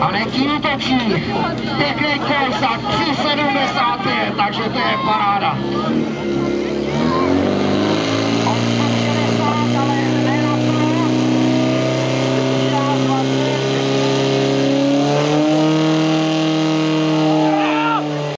A nekým točí. Pěkný kol 3,75, takže to je paráda.